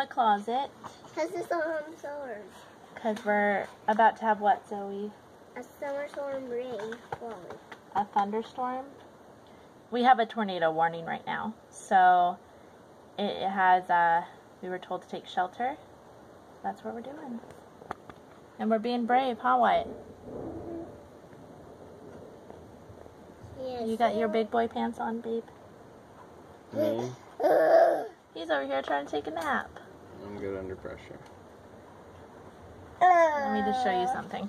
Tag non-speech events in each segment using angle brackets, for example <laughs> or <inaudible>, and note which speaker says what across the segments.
Speaker 1: the closet
Speaker 2: Because it's on summer.
Speaker 1: because we're about to have what, Zoe?
Speaker 2: A summer storm rain falling.
Speaker 1: A thunderstorm? We have a tornado warning right now. So it has, uh, we were told to take shelter. That's what we're doing. And we're being brave, huh, Wyatt?
Speaker 2: Yes.
Speaker 1: You got your big boy pants on, babe?
Speaker 3: Me? <laughs>
Speaker 1: He's over here trying to take a nap.
Speaker 3: I'm good under pressure.
Speaker 1: Let me just show you something.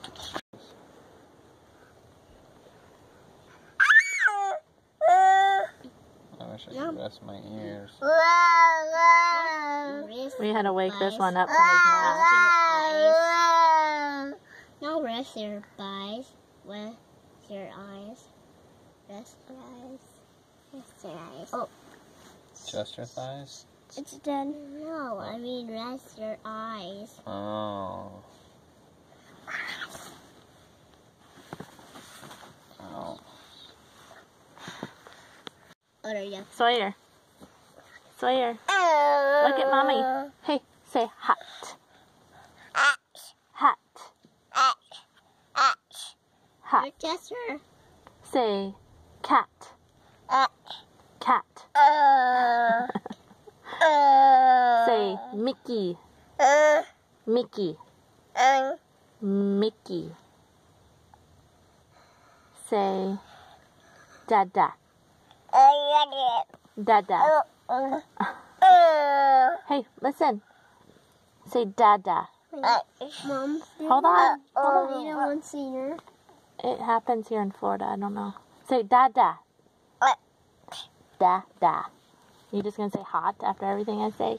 Speaker 3: I wish I could rest my ears.
Speaker 1: We had to wake this one up from his nap.
Speaker 2: Now rest your eyes. Rest your eyes. Rest your eyes. Rest your eyes. Oh,
Speaker 3: Just your thighs?
Speaker 2: It's done. No, I mean rest your eyes.
Speaker 3: Oh. Ow.
Speaker 2: What are you?
Speaker 1: Sawyer. Sawyer. Oh. Look at mommy. Hey, say hot. Hot. Hot.
Speaker 2: Rochester.
Speaker 1: Say cat. Cat. Say Mickey. Mickey. Mickey. Say Dada. Dada. <laughs> Hey, listen. Say Dada.
Speaker 2: Uh, mom.
Speaker 1: Hold on. Hold
Speaker 2: You don't want singer.
Speaker 1: It happens here in Florida. I don't know. Say Dada. Dada. You're just gonna say hot after everything I say?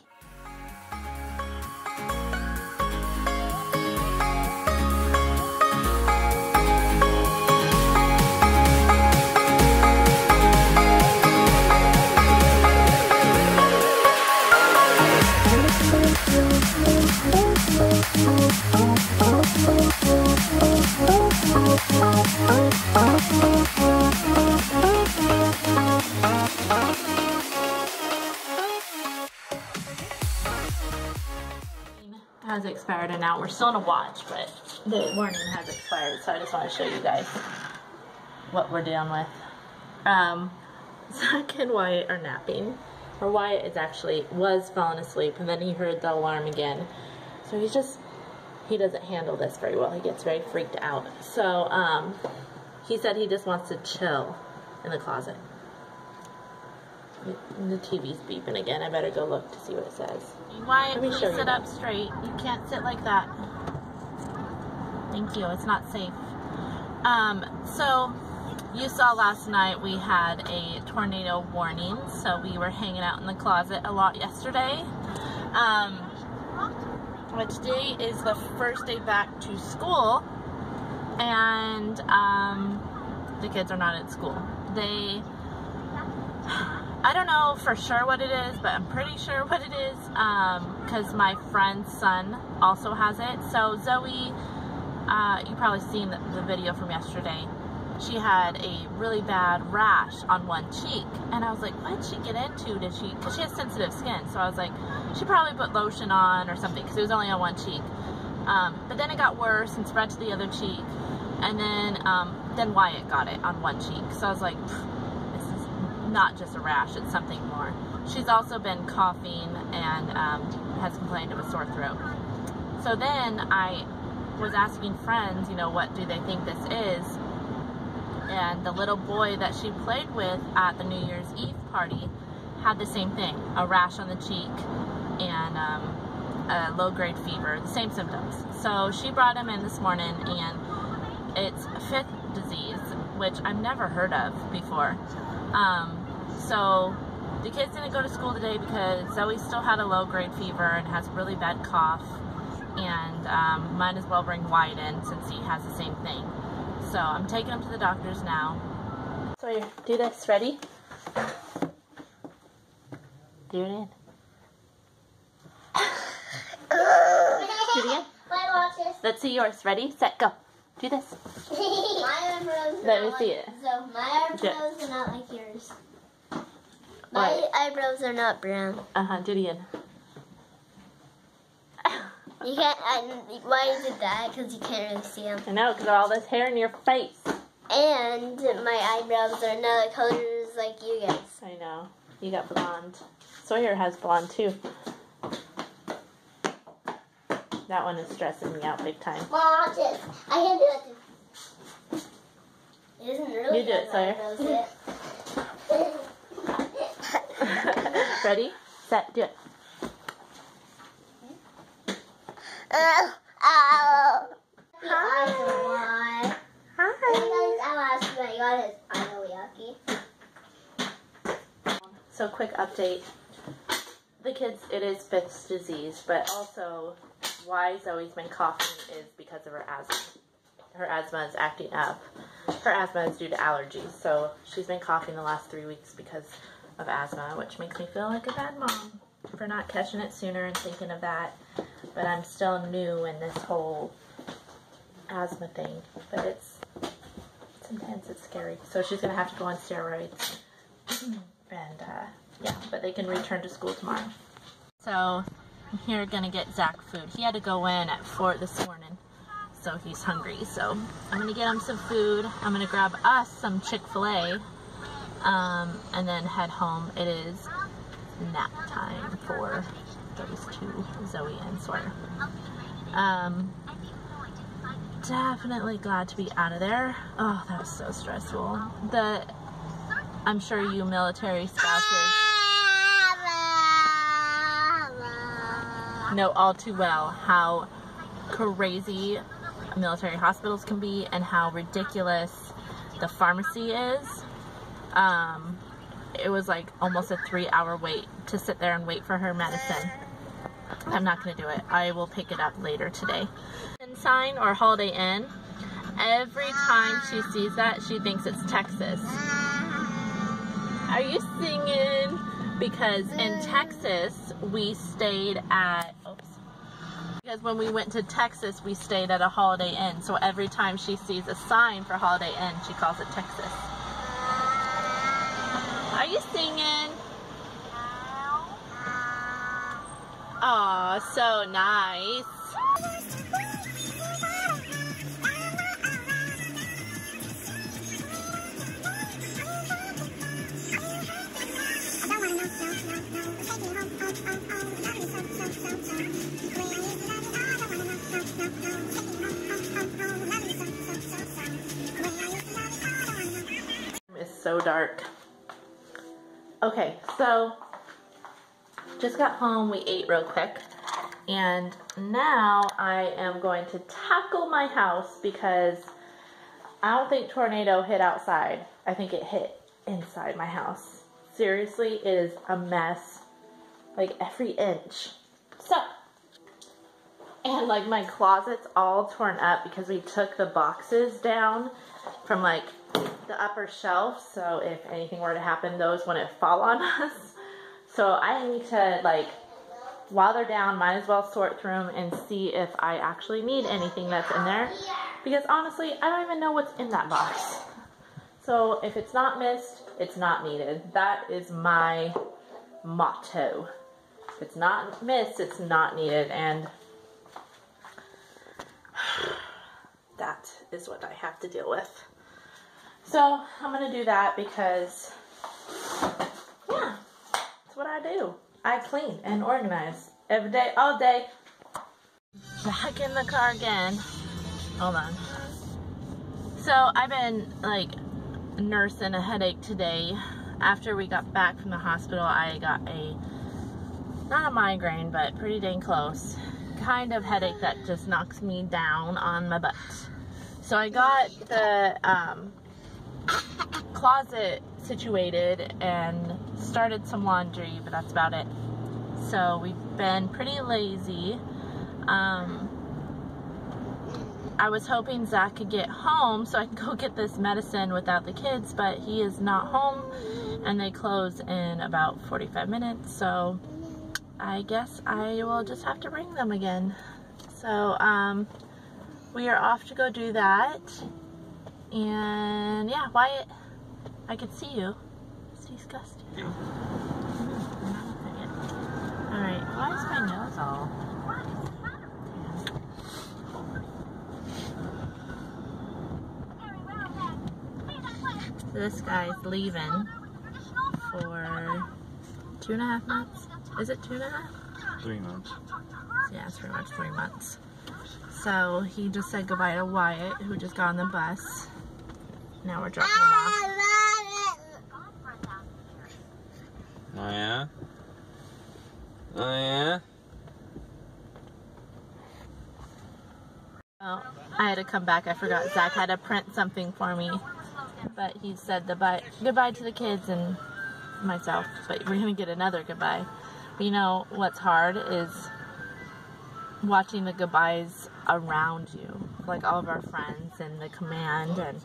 Speaker 1: Has expired and now we're still in a watch, but the warning has expired, so I just want to show you guys what we're dealing with. Um, <laughs> Zach and Wyatt are napping. Or Wyatt is actually was falling asleep and then he heard the alarm again. So he's just he doesn't handle this very well. He gets very freaked out. So um, he said he just wants to chill in the closet. The TV's beeping again. I better go look to see what it says.
Speaker 3: Me
Speaker 1: please
Speaker 3: you
Speaker 1: sit
Speaker 3: that.
Speaker 1: up straight. You can't sit like that. Thank you. It's not safe. Um, so you saw last night we had a tornado warning, so we were hanging out in the closet a lot yesterday. Um, but today is the first day back to school, and um, the kids are not at school. They, I don't know for sure what it is, but I'm pretty sure what it is because my friend's son also has it. So Zoe, uh, you probably seen the, video from yesterday. She had a really bad rash on one cheek, and I was like, "What did she get into? Did she? Because she has sensitive skin." So I was like, "She probably put lotion on or something," because it was only on one cheek. Um, but then it got worse and spread to the other cheek, and then um, then Wyatt got it on one cheek. So I was like, "This is not just a rash; it's something more." She's also been coughing and um, has complained of a sore throat. So then I was asking friends, you know, what do they think this is? And the little boy that she played with at the New Year's Eve party had the same thing a rash on the cheek and um, a low grade fever, the same symptoms. So she brought him in this morning, and it's fifth disease, which I've never heard of before. Um, so the kids didn't go to school today because Zoe still had a low grade fever and has a really bad cough and um, might as well bring Wyatt in since he has the same thing. So I'm taking him to the doctors now. So here, do this. Ready? Do it in. Do it again. Let's see yours. Ready, set, go. Do this. <laughs>
Speaker 2: my eyebrows are
Speaker 1: Let me see it.
Speaker 2: So my
Speaker 1: Yeah.
Speaker 2: eyebrows are not like yours. My
Speaker 1: What?
Speaker 2: eyebrows are not brown.
Speaker 1: Uh huh. Do it again. <laughs>
Speaker 2: You can't. I, why is it that? Because you can't really see them.
Speaker 1: I know, because of all this hair in your face.
Speaker 2: And my eyebrows are not colors like you guys.
Speaker 1: I know. You got blonde. Sawyer has blonde too. That one is stressing me out big time.
Speaker 2: Mom, I can't do it. It isn't really.
Speaker 1: You do it, Sawyer. <laughs>
Speaker 2: eyebrows yet.
Speaker 1: Ready? Set, do it.
Speaker 2: Hi.
Speaker 1: Hi.
Speaker 2: I asked my God, is I yucky.
Speaker 1: So quick update. The kids, it is Fifth's disease, but also why Zoe's been coughing is because of her asthma. Her asthma is acting up. Her asthma is due to allergies, so she's been coughing the last three weeks because of asthma, which makes me feel like a bad mom for not catching it sooner and thinking of that. But I'm still new in this whole asthma thing. But it's it's intense, it's scary. So she's gonna have to go on steroids. <clears throat> and uh, yeah, but they can return to school tomorrow. So I'm here gonna get Zach food. He had to go in at four this morning, so he's hungry. So I'm gonna get him some food. I'm gonna grab us some Chick-fil-A, um, and then head home. It is nap time for those two, Zoe and Sawyer. Um, definitely glad to be out of there. Oh, that was so stressful. The I'm sure you military spouses know all too well how crazy military hospitals can be and how ridiculous the pharmacy is. Um, it was like almost a three hour wait to sit there and wait for her medicine. I'm not going to do it. I will pick it up later today. Sign or Holiday Inn. Every time she sees that, she thinks it's Texas. Are you singing? Because in Texas, we stayed at, oops. Because when we went to Texas, we stayed at a Holiday Inn. So every time she sees a sign for Holiday Inn, she calls it Texas. You singing? Aw, so nice. It's so dark. Okay, so just got home. We ate real quick. And now I am going to tackle my house because I don't think tornado hit outside. I think it hit inside my house. Seriously, it is a mess. Like every inch. So, and like my closet's all torn up because we took the boxes down from like the upper shelf. So if anything were to happen, those wouldn't fall on <laughs> us. So I need to like, while they're down, might as well sort through them and see if I actually need anything that's in there. Because honestly, I don't even know what's in that box. So if it's not missed, it's not needed. That is my motto. If it's not missed, it's not needed. And <sighs> that is what I have to deal with. So I'm going to do that because, yeah, that's what I do. I clean and organize every day, all day. Back in the car again. Hold on. So I've been like nursing a headache today. After we got back from the hospital, I got a, not a migraine, but pretty dang close, kind of headache that just knocks me down on my butt. So I got the um, closet situated and started some laundry, but that's about it. So we've been pretty lazy. Um, I was hoping Zach could get home so I can go <laughs> get this medicine without the kids, but he is not home and they close in about 45 minutes. So I guess I will just have to bring them again. So um, we are off to go do that. And yeah, Wyatt, I can see you. It's disgusting. Yeah. Alright, why is my nose all... This guy's leaving for two and a half months. Is it two and a half?
Speaker 3: Three months.
Speaker 1: Yeah, it's pretty much three months. So he just said goodbye to Wyatt, who just got on the bus. Now we're dropping him off.
Speaker 3: Oh yeah? Oh yeah?
Speaker 1: Oh, I had to come back. I forgot Zach had to print something for me. But he said goodbye, goodbye to the kids and myself. But we're going to get another goodbye. But you know what's hard is watching the goodbyes around you. Like all of our friends and the command. And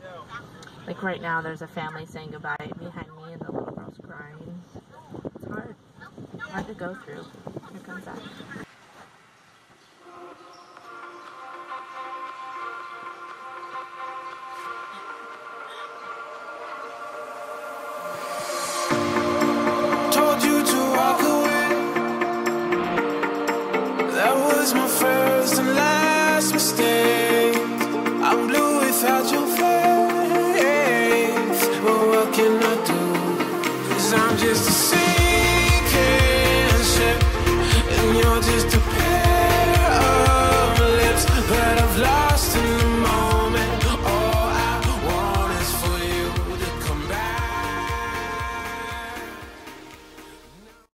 Speaker 1: like right now, there's a family saying goodbye behind me and the little girl's crying. It's hard. Hard to go through. Here comes Zach.
Speaker 4: told you to walk away. That was my first and last mistake. I'm blue without your just